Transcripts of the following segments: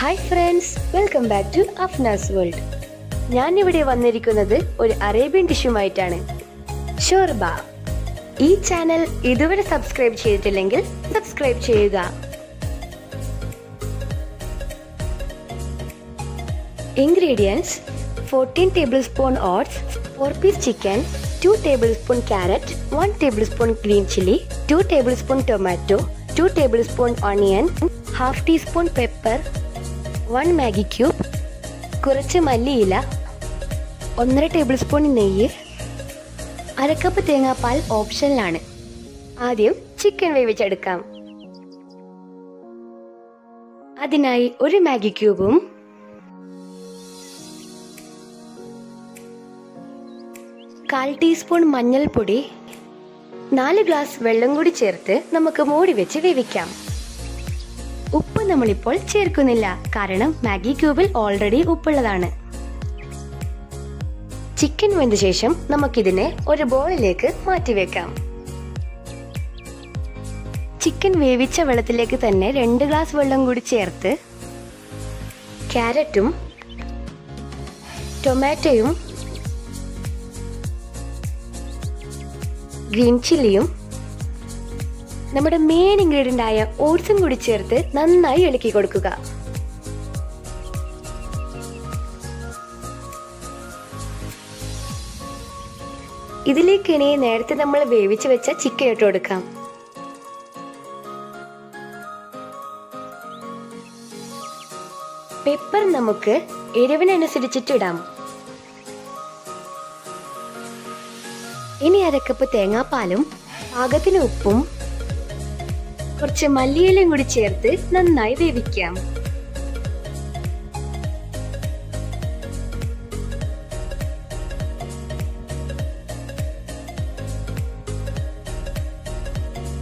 Hi friends welcome back to Afnas world ഇവിടെ വന്നിരിക്കുന്നത് ഒരു അറേബ്യൻ ഡിഷുമായിട്ടാണ്. ഷോർബ. ഈ ചാനൽ ഇതുവരെ സബ്സ്ക്രൈബ് ചെയ്തിട്ടില്ലെങ്കിൽ സബ്സ്ക്രൈബ് ചെയ്യുക. Ingredients fourteen tablespoon oats four piece chicken two tablespoon carrot one tablespoon green chilli two tablespoon tomato two tablespoon onion half teaspoon pepper one Maggi cube കുറച്ച് മല്ലിയില ഒന്നര ടേബിൾ സ്പൂൺ നെയ്യ് അരക്കപ്പ് തേങ്ങാപ്പാൽ ഓപ്ഷനിലാണ്. ആദ്യം ചിക്കൻ വേവിച്ചെടുക്കാം. അതിനായി ഒരു മാഗി ക്യൂബും കാൽ ടീസ്പൂൺ മഞ്ഞൾപ്പൊടി നാല് ഗ്ലാസ് വെള്ളം കൂടി ചേർത്ത് നമുക്ക് മൂടി വെച്ച് വേവിക്കാം. ഉപ്പ് നമ്മളിപ്പോൾ ചേർക്കുന്നില്ല. കാരണം മാഗി ക്യൂബിൽ ഓൾറെഡി ഉപ്പുള്ളതാണ്. ചിക്കൻ വെന്ത ശേഷം നമുക്കിതിനെ ഒരു ബോളിലേക്ക് മാറ്റിവെക്കാം ചിക്കൻ വേവിച്ച വെള്ളത്തിലേക്ക് തന്നെ രണ്ട് ഗ്ലാസ് വെള്ളം കൂടി ചേർത്ത് ക്യാരറ്റും ടൊമാറ്റോയും ഗ്രീൻ ചില്ലിയും നമ്മുടെ മെയിൻ ഇൻഗ്രീഡിയന്റ് ആയ ഓട്സും കൂടി ചേർത്ത് നന്നായി ഇളക്കി കൊടുക്കുക. ഇതിലേക്ക് ഇനി നേരത്തെ നമ്മൾ വേവിച്ച് വെച്ച ചിക്കൻ ഇട്ട് കൊടുക്കാം. പെപ്പർ നമുക്ക് എരിവിനനുസരിച്ചിട്ട് ഇടാം. ഇനി അരക്കപ്പ് തേങ്ങാപ്പാലും പാകത്തിന് ഉപ്പും കുറച്ച് മല്ലിയിലയും കൂടി ചേർത്ത് നന്നായി വേവിക്കാം.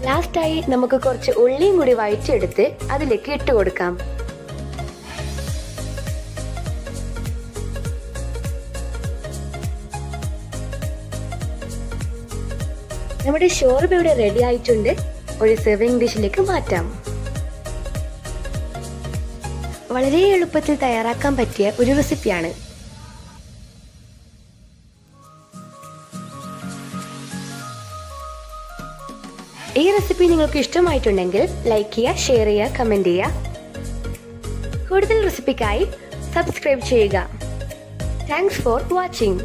ലാസ്റ്റായി നമുക്ക് കുറച്ച് ഉള്ളിയും കൂടി വഴറ്റിയെടുത്ത് അതിലേക്ക് ഇട്ട് കൊടുക്കാം. നമ്മുടെ ഷോർബ ഇവിടെ റെഡി ആയിട്ടുണ്ട്. ഒരു സെർവിംഗ് ഡിഷിലേക്ക് മാറ്റാം. വളരെ എളുപ്പത്തിൽ തയ്യാറാക്കാൻ പറ്റിയ ഒരു റെസിപ്പിയാണ് ഈ റെസിപ്പി നിങ്ങൾക്ക് ഇഷ്ടമായിട്ടുണ്ടെങ്കിൽ ലൈക്ക് ചെയ്യുക ഷെയർ ചെയ്യുക കമന്റ് ചെയ്യുക. കൂടുതൽ റെസിപ്പിക്കായി സബ്സ്ക്രൈബ് ചെയ്യുക. Thanks for watching